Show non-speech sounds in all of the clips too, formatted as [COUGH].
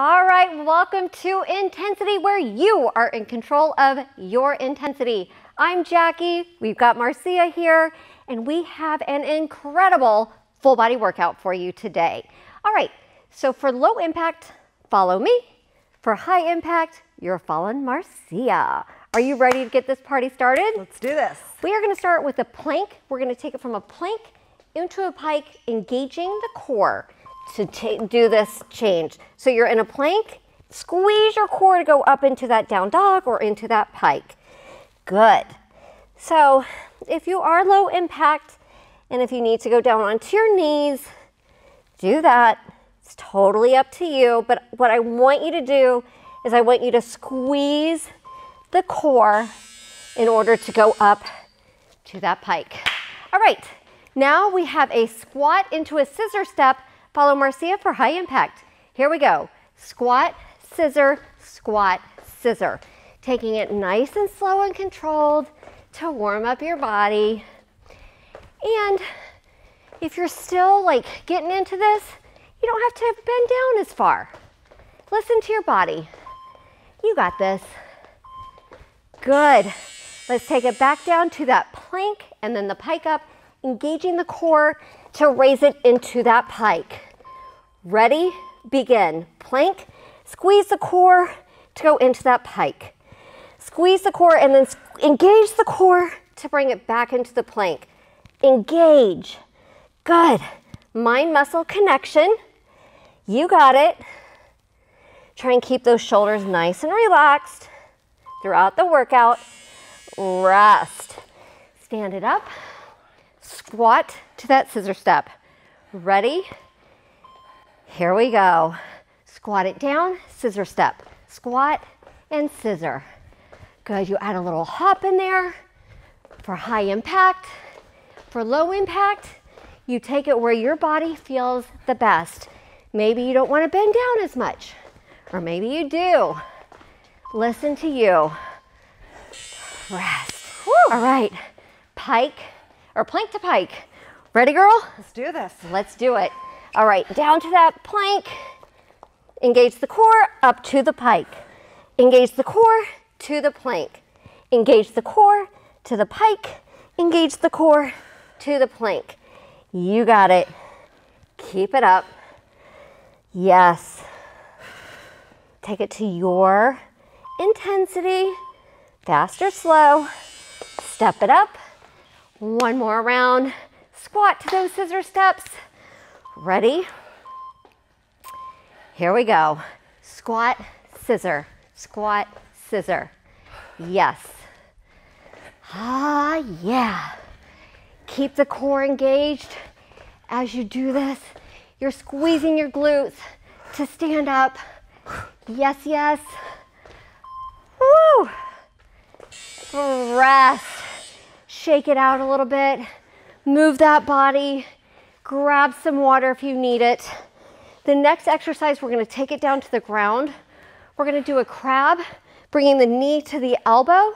All right, welcome to Intensity, where you are in control of your intensity. I'm Jackie, we've got Marzia here, and we have an incredible full body workout for you today. All right, so for low impact, follow me. For high impact, you're following Marzia. Are you ready to get this party started? Let's do this. We are gonna start with a plank. We're gonna take it from a plank into a pike, engaging the core to do this change. So you're in a plank, squeeze your core to go up into that down dog or into that pike. Good. So if you are low impact and if you need to go down onto your knees, do that. It's totally up to you. But what I want you to do is I want you to squeeze the core in order to go up to that pike. All right, now we have a squat into a scissor step. Follow Marzia for high impact. Here we go. Squat, scissor, squat, scissor. Taking it nice and slow and controlled to warm up your body. And if you're still like getting into this, you don't have to bend down as far. Listen to your body. You got this. Good. Let's take it back down to that plank and then the pike up, engaging the core to raise it into that pike. Ready? Begin. Plank, squeeze the core to go into that pike. Squeeze the core and then engage the core to bring it back into the plank. Engage. Good. Mind muscle connection. You got it. Try and keep those shoulders nice and relaxed throughout the workout. Rest. Stand it up. Squat to that scissor step. Ready? Here we go. Squat it down, scissor step. Squat and scissor. Good, you add a little hop in there for high impact. For low impact, you take it where your body feels the best. Maybe you don't want to bend down as much, or maybe you do. Listen to you. Rest. Woo. All right, pike or plank to pike. Ready, girl? Let's do this. Let's do it. All right, down to that plank. Engage the core up to the pike. Engage the core to the plank. Engage the core to the pike. Engage the core to the plank. You got it. Keep it up. Yes. Take it to your intensity, fast or slow. Step it up. One more round. Squat to those scissor steps. Ready? Here we go. Squat, scissor, squat, scissor. Yes. Ah, yeah. Keep the core engaged as you do this. You're squeezing your glutes to stand up. Yes, yes. Woo! Rest. Shake it out a little bit. Move that body. Grab some water if you need it. The next exercise, we're gonna take it down to the ground. We're gonna do a crab, bringing the knee to the elbow,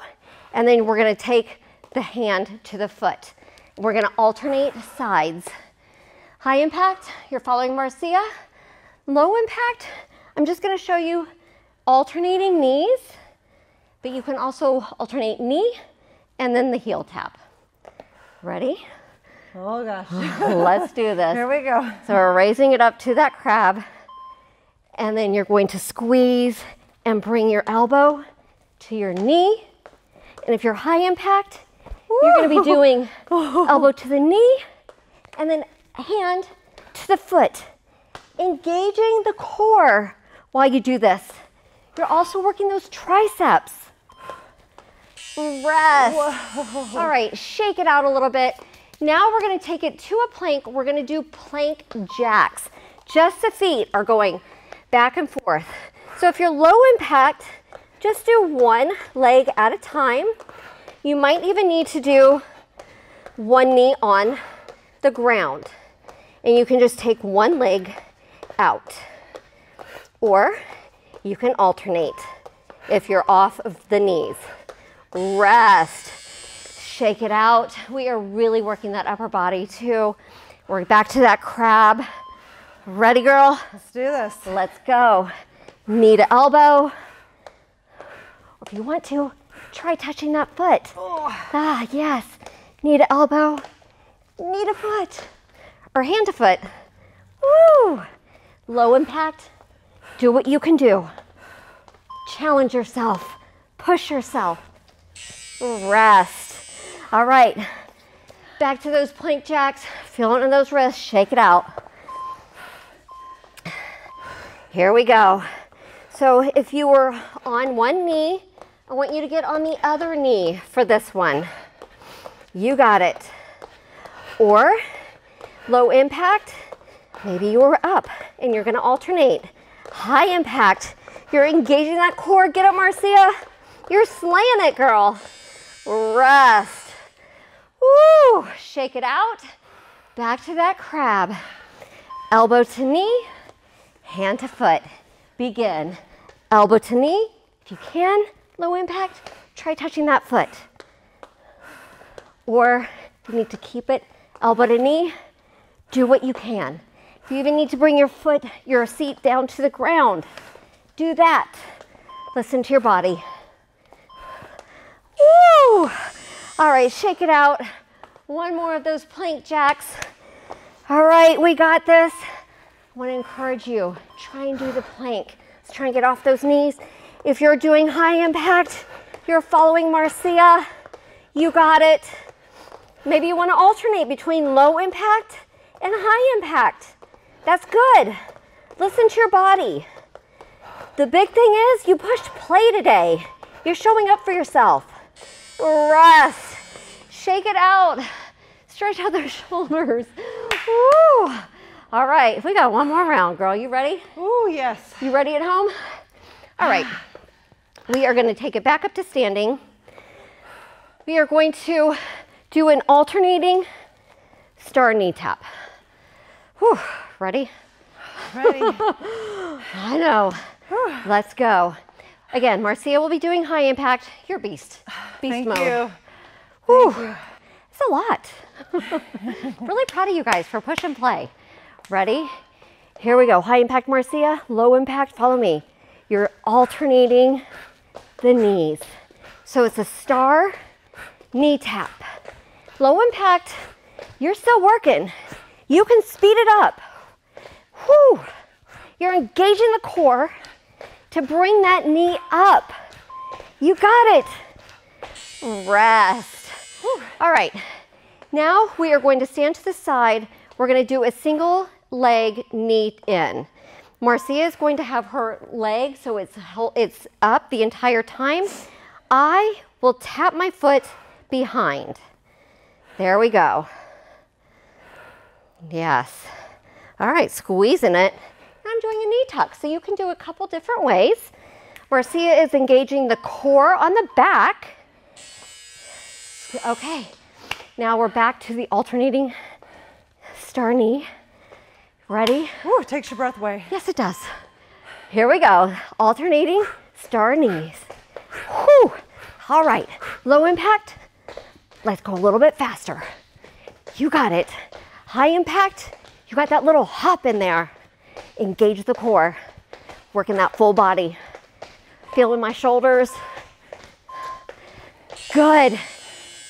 and then we're gonna take the hand to the foot. We're gonna alternate sides. High impact, you're following Marzia. Low impact, I'm just gonna show you alternating knees, but you can also alternate knee and then the heel tap. Ready? Oh gosh. [LAUGHS] Let's do this. Here we go. So we're raising it up to that crab. And then you're going to squeeze and bring your elbow to your knee. And if you're high impact, you're going to be doing [LAUGHS] elbow to the knee and then hand to the foot. Engaging the core while you do this. You're also working those triceps. Rest. Whoa. All right, shake it out a little bit. Now we're gonna take it to a plank. We're gonna do plank jacks. Just the feet are going back and forth. So if you're low impact, just do one leg at a time. You might even need to do one knee on the ground. And you can just take one leg out. Or you can alternate if you're off of the knees. Rest shake it out. We are really working that upper body too. We're back to that crab. Ready, girl? Let's do this. Let's go. knee to elbow. If you want to, try touching that foot. Oh. Ah, yes. Knee to elbow, knee to foot, or hand to foot. Woo! Low impact. Do what you can do. Challenge yourself. Push yourself. Rest. All right. Back to those plank jacks. Feel it in those wrists. Shake it out. Here we go. So if you were on one knee, I want you to get on the other knee for this one. You got it. Or low impact, maybe you're up and you're gonna alternate. High impact, you're engaging that core. Get up, Marzia. You're slaying it, girl. Rest. Woo! Shake it out. Back to that crab. Elbow to knee, hand to foot. Begin. Elbow to knee. If you can, low impact, try touching that foot. Or you need to keep it elbow to knee, do what you can. If you even need to bring your foot, your seat down to the ground, do that. Listen to your body. Woo! All right, shake it out. One more of those plank jacks. All right, we got this. I want to encourage you, try and do the plank. Let's try and get off those knees. If you're doing high impact, you're following Marzia, you got it. Maybe you want to alternate between low impact and high impact. That's good. Listen to your body. The big thing is you pushed play today. You're showing up for yourself. Rest. Shake it out. Stretch out those [LAUGHS] shoulders. Woo. All right, we got one more round, girl. You ready? Oh, yes. You ready at home? All right. We are going to take it back up to standing. We are going to do an alternating star knee tap. Whew. Ready? Ready. [LAUGHS] I know. [SIGHS] Let's go. Again, Marzia will be doing high impact. You're beast. Beast Thank mode. you. It's a lot. [LAUGHS] really proud of you guys for push and play. Ready? Here we go. High impact Marzia, low impact, follow me. You're alternating the knees. So it's a star knee tap. Low impact, you're still working. You can speed it up. Whew. You're engaging the core to bring that knee up. You got it. Rest. All right. Now we are going to stand to the side. We're going to do a single leg knee in. Marzia is going to have her leg so it's, it's up the entire time. I will tap my foot behind. There we go. Yes. All right, squeezing it. I'm doing a knee tuck, so you can do a couple different ways. Marzia is engaging the core on the back. Okay, now we're back to the alternating star knee. Ready? Ooh, it takes your breath away. Yes, it does. Here we go. Alternating star knees. Whew. All right. Low impact. Let's go a little bit faster. You got it. High impact. You got that little hop in there. Engage the core. Working that full body. Feeling my shoulders. Good.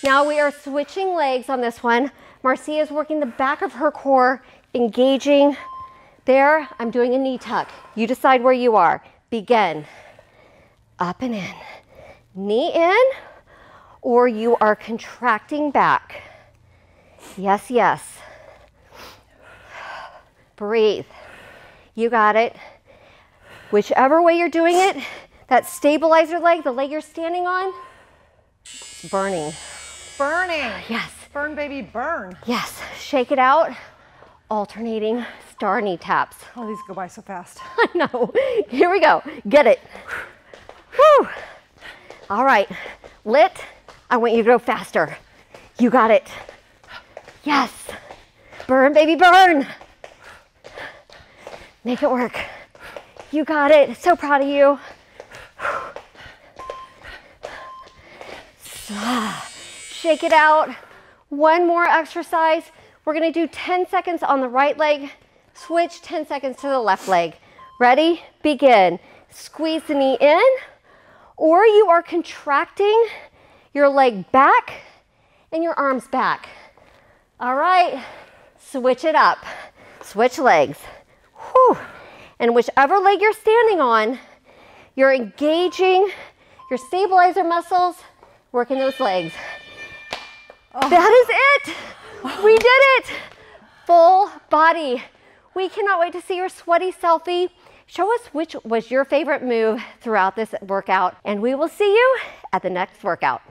Now we are switching legs on this one. Marzia is working the back of her core, engaging. There, I'm doing a knee tuck. You decide where you are. Begin. Up and in. Knee in, or you are contracting back. Yes, yes. Breathe. You got it. Whichever way you're doing it, that stabilizer leg, the leg you're standing on, it's burning. Burning. Yes. Burn, baby, burn. Yes, shake it out. Alternating star knee taps. Oh, these go by so fast. [LAUGHS] I know. Here we go. Get it. Whew. All right. Lit. I want you to go faster. You got it. Yes. Burn, baby, burn. Make it work. You got it. So proud of you. [SIGHS] Shake it out. One more exercise. We're gonna do 10 seconds on the right leg, switch 10 seconds to the left leg. Ready? Begin. Squeeze the knee in, or you are contracting your leg back and your arms back. All right, switch it up. Switch legs. Whew. And whichever leg you're standing on, you're engaging your stabilizer muscles, working those legs. Oh. That is it. We did it. Full body. We cannot wait to see your sweaty selfie. Show us which was your favorite move throughout this workout, and we will see you at the next workout.